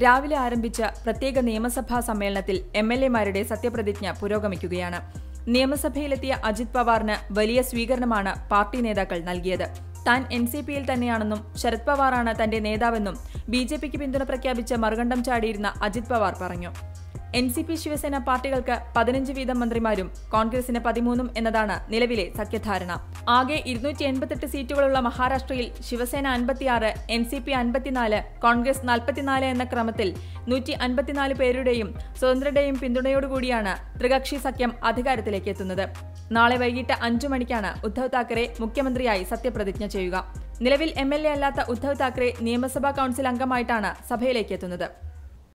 രാവിലെ ആരംഭിച്ച പ്രത്യേക നിയമസഭാ സമ്മേളനത്തിൽ എം എൽ എമാരുടെ സത്യപ്രതിജ്ഞ പുരോഗമിക്കുകയാണ്. നിയമസഭയിലെത്തിയ അജിത് പവാറിന് വലിയ സ്വീകരണമാണ് പാർട്ടി നേതാക്കൾ നൽകിയത്. താൻ എൻ സി പിയിൽ തന്നെയാണെന്നും ശരത് പവാറാണ് തന്റെ നേതാവെന്നും ബി ജെ പിക്ക് പിന്തുണ പ്രഖ്യാപിച്ച് മറുകണ്ഠം ചാടിയിരുന്ന അജിത് പവാർ പറഞ്ഞു. എൻ സി പി ശിവസേന പാർട്ടികൾക്ക് പതിനഞ്ച് വീതം മന്ത്രിമാരും കോൺഗ്രസിന് പതിമൂന്നും എന്നതാണ് നിലവിലെ സഖ്യധാരണ. ആകെ ഇരുന്നൂറ്റി എൺപത്തെട്ട് സീറ്റുകളുള്ള മഹാരാഷ്ട്രയിൽ ശിവസേന അൻപത്തിയാറ് എൻ സി പി അൻപത്തിനാല് കോൺഗ്രസ് നാൽപ്പത്തിനാല് എന്ന ക്രമത്തിൽ നൂറ്റി അൻപത്തിനാല് പേരുടെയും സ്വതന്ത്രരുടെയും പിന്തുണയോടുകൂടിയാണ് ത്രികക്ഷി സഖ്യം അധികാരത്തിലേക്ക് എത്തുന്നത്. നാളെ വൈകിട്ട് അഞ്ചു മണിക്കാണ് ഉദ്ധവ് താക്കറെ മുഖ്യമന്ത്രിയായി സത്യപ്രതിജ്ഞ ചെയ്യുക. നിലവിൽ എം എൽ എ അല്ലാത്ത ഉദ്ധവ് താക്കറെ നിയമസഭാ കൌൺസിൽ അംഗമായിട്ടാണ് സഭയിലേക്ക് എത്തുന്നത്.